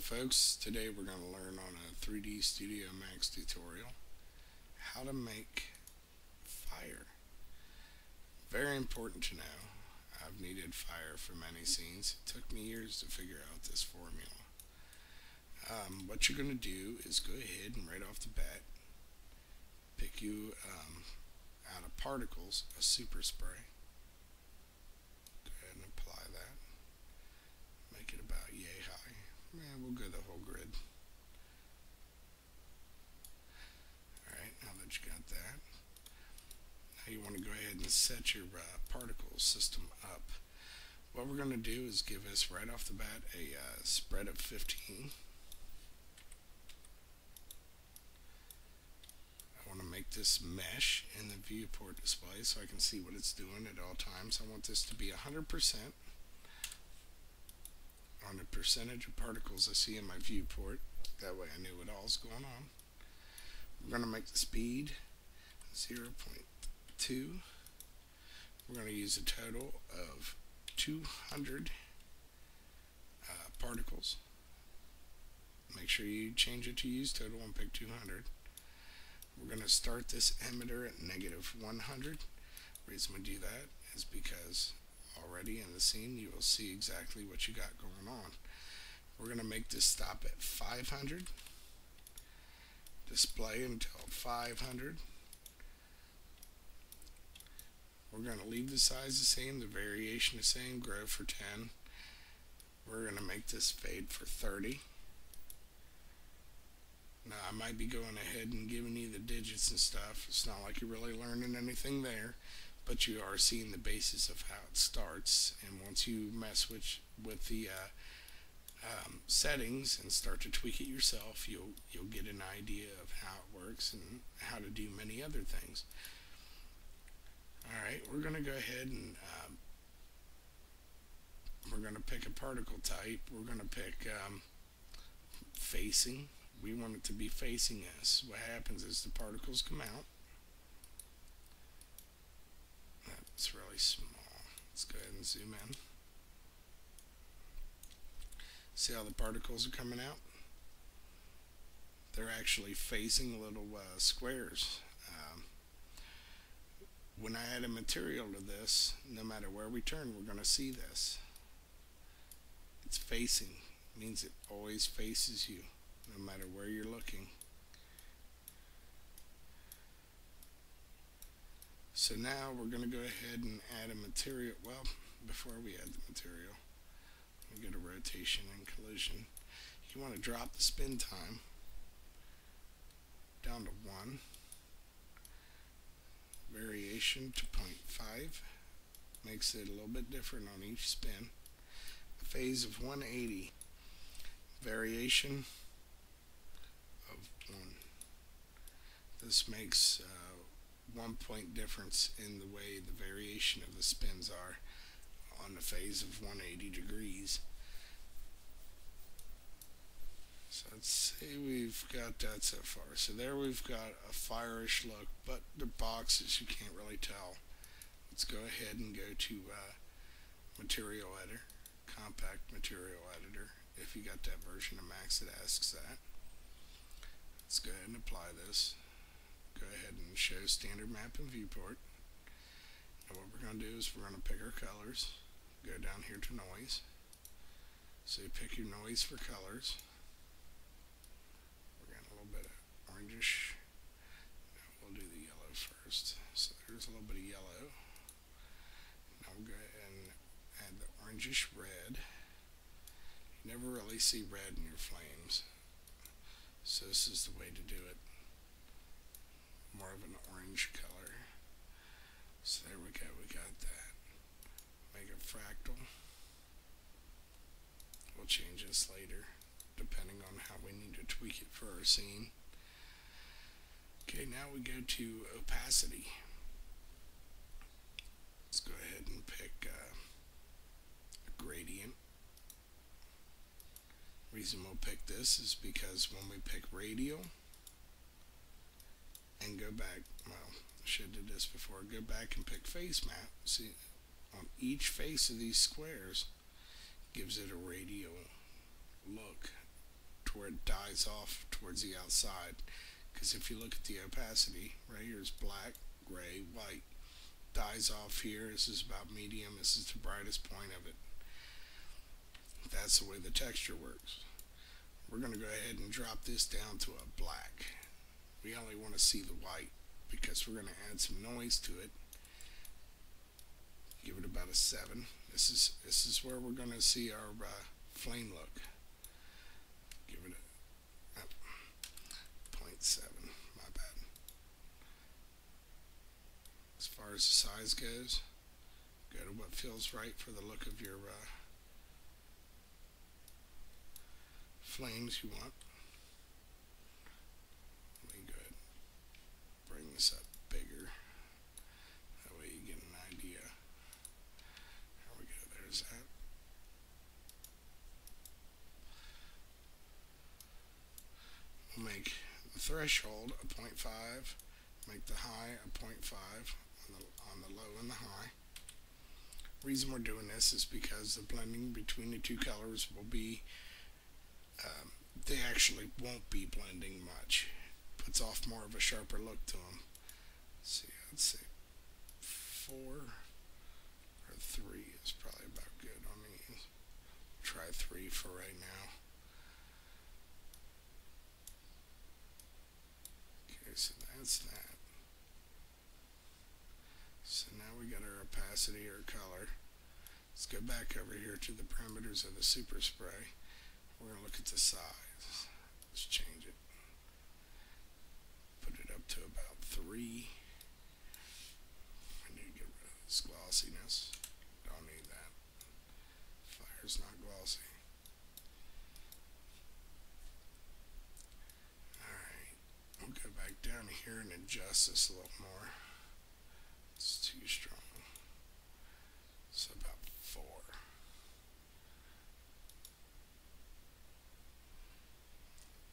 Folks, today we're going to learn on a 3D Studio Max tutorial how to make fire. Very important to know. I've needed fire for many scenes. It took me years to figure out this formula. Um, what you're going to do is go ahead and right off the bat pick you um, out of particles a super spray Yeah, we'll go the whole grid. Alright, now that you got that, now you want to go ahead and set your uh, particle system up. What we're going to do is give us right off the bat a uh, spread of 15. I want to make this mesh in the viewport display so I can see what it's doing at all times. I want this to be 100% on the percentage of particles I see in my viewport. That way I knew what all's going on. We're going to make the speed 0.2. We're going to use a total of 200 uh, particles. Make sure you change it to use total and pick 200. We're going to start this emitter at negative 100. The reason we do that is because already in the scene, you will see exactly what you got going on. We're going to make this stop at 500. Display until 500. We're going to leave the size the same, the variation the same, grow for 10. We're going to make this fade for 30. Now I might be going ahead and giving you the digits and stuff. It's not like you're really learning anything there but you are seeing the basis of how it starts. And once you mess with with the uh, um, settings and start to tweak it yourself, you'll you'll get an idea of how it works and how to do many other things. All right, we're going to go ahead and um, we're going to pick a particle type. We're going to pick um, facing. We want it to be facing us. What happens is the particles come out It's really small. Let's go ahead and zoom in. See how the particles are coming out? They're actually facing little uh, squares. Um, when I add a material to this, no matter where we turn, we're going to see this. It's facing. It means it always faces you, no matter where you're looking. So now we're going to go ahead and add a material. Well, before we add the material, we go to rotation and collision. You want to drop the spin time down to 1. Variation to 0.5 makes it a little bit different on each spin. A phase of 180. Variation of 1. This makes uh, one point difference in the way the variation of the spins are on the phase of 180 degrees. So let's see, we've got that so far. So there we've got a firish look, but the boxes you can't really tell. Let's go ahead and go to uh, Material Editor, Compact Material Editor. If you got that version of Max, it asks that. Let's go ahead and apply this go ahead and show standard map and viewport. And what we're going to do is we're going to pick our colors, go down here to noise. So you pick your noise for colors. We're getting a little bit of orangish. we'll do the yellow first. So there's a little bit of yellow. Now we'll go and add the orangish red. You never really see red in your flames. So this is the way to do it more of an orange color. So there we go, we got that. Make a fractal. We'll change this later, depending on how we need to tweak it for our scene. Okay, now we go to opacity. Let's go ahead and pick uh, a gradient. Reason we'll pick this is because when we pick radial, and go back, well, should have did this before, go back and pick face map. See, on each face of these squares gives it a radial look to where it dies off towards the outside. Because if you look at the opacity, right here is black, gray, white. Dies off here. This is about medium. This is the brightest point of it. That's the way the texture works. We're going to go ahead and drop this down to a black. We only want to see the white because we're going to add some noise to it. Give it about a 7. This is this is where we're going to see our uh, flame look. Give it a, a 0.7. My bad. As far as the size goes, go to what feels right for the look of your uh, flames you want. Let me go ahead bring this up bigger. That way you get an idea. There we go, there's that. We'll make the threshold a 0.5, make the high a 0.5 on the, on the low and the high. reason we're doing this is because the blending between the two colors will be, um, they actually won't be blending much. Puts off more of a sharper look to them. Let's see, I'd say four or three is probably about good on these. Try three for right now. Okay, so that's that. So now we got our opacity or color. Let's go back over here to the parameters of the super spray. We're going to look at the size. Let's change it. Put it up to about 3. I need to get rid of this glossiness. Don't need that. Fire's not glossy. Alright, we'll go back down here and adjust this a little more. It's too strong. So about 4.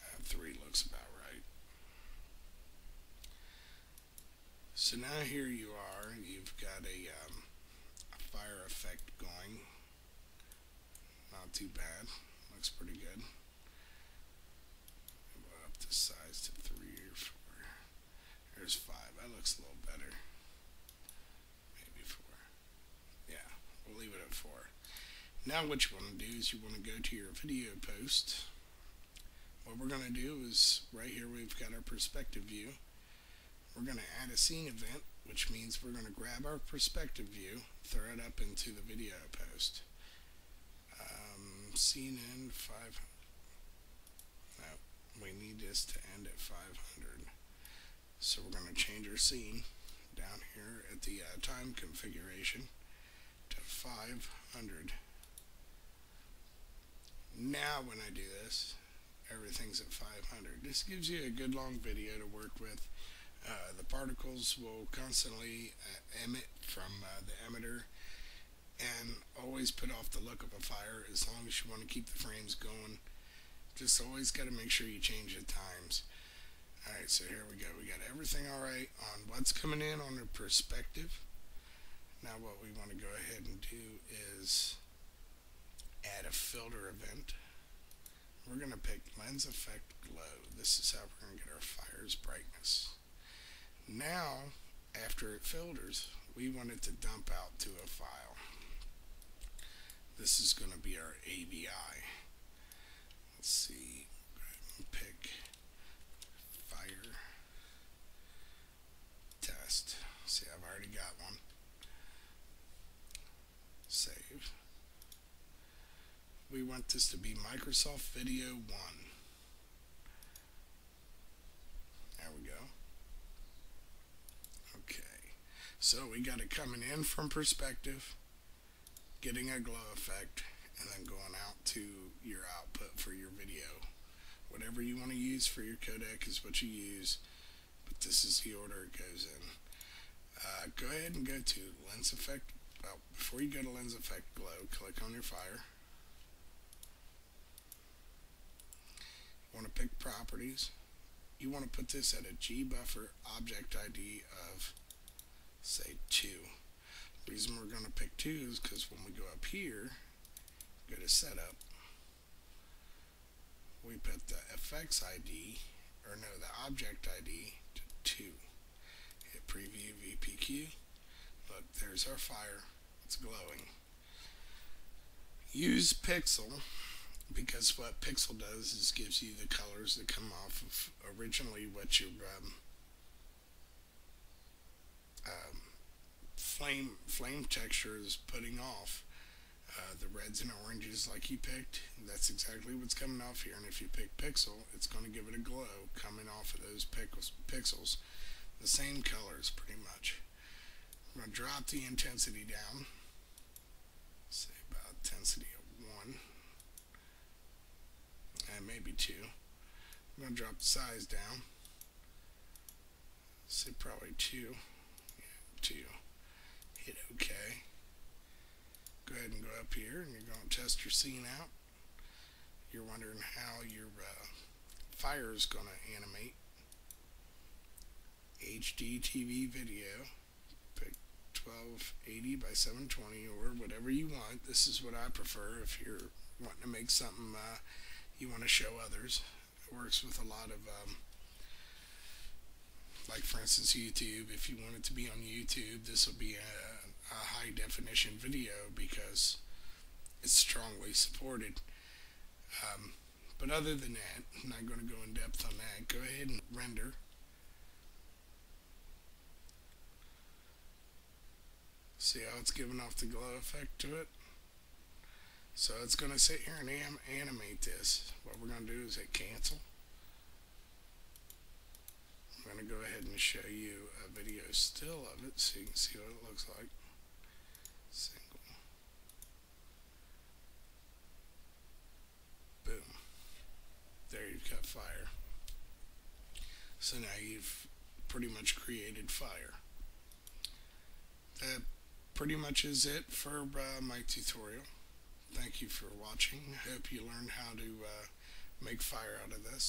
Uh, 3 looks about right. So now here you are, you've got a, um, a fire effect going. Not too bad, looks pretty good. We'll up the size to 3 or 4. There's 5, that looks a little better. Maybe 4. Yeah, we'll leave it at 4. Now what you want to do is you want to go to your video post. What we're going to do is, right here we've got our perspective view we're going to add a scene event, which means we're going to grab our perspective view, throw it up into the video post. Um, scene end 500. No, we need this to end at 500. So we're going to change our scene down here at the uh, time configuration to 500. Now when I do this, everything's at 500. This gives you a good long video to work with. Uh, the particles will constantly uh, emit from uh, the emitter and always put off the look of a fire as long as you want to keep the frames going. Just always got to make sure you change the times. Alright, so here we go. We got everything alright on what's coming in on the perspective. Now what we want to go ahead and do is add a filter event. We're going to pick lens effect glow. This is how we're going to get our fire's brightness. Now, after it filters, we want it to dump out to a file. This is going to be our AVI. Let's see, pick fire test. See, I've already got one. Save. We want this to be Microsoft Video 1. There we go. Okay. So we got it coming in from perspective, getting a glow effect, and then going out to your output for your video. Whatever you want to use for your codec is what you use, but this is the order it goes in. Uh, go ahead and go to lens effect. Well, before you go to lens effect glow, click on your fire. You want to pick properties. You want to put this at a G buffer object ID of say 2. The reason we're going to pick 2 is because when we go up here, go to setup, we put the effects ID, or no, the object ID to 2. Hit preview VPQ. Look, there's our fire. It's glowing. Use Pixel because what Pixel does is gives you the colors that come off of originally what your um, um, flame flame texture is putting off. Uh, the reds and oranges like you picked, that's exactly what's coming off here. And if you pick pixel, it's going to give it a glow coming off of those pixels. pixels. The same colors pretty much. I'm going to drop the intensity down. Say about intensity of 1. And maybe 2. I'm going to drop the size down. Say probably 2. Yeah, 2. Hit OK. Go ahead and go up here and you're going to test your scene out. You're wondering how your uh, fire is going to animate. HD TV video. Pick 1280 by 720 or whatever you want. This is what I prefer if you're wanting to make something uh, you want to show others. It works with a lot of, um, like for instance YouTube. If you want it to be on YouTube, this will be a, a high definition video because it's strongly supported. Um, but other than that, I'm not going to go in depth on that. Go ahead and render. See how it's giving off the glow effect to it? So it's going to sit here and animate this. What we're going to do is hit cancel. I'm going to go ahead and show you a video still of it so you can see what it looks like. Single. Boom. There you've got fire. So now you've pretty much created fire. That pretty much is it for uh, my tutorial. Thank you for watching. I hope you learned how to uh, make fire out of this.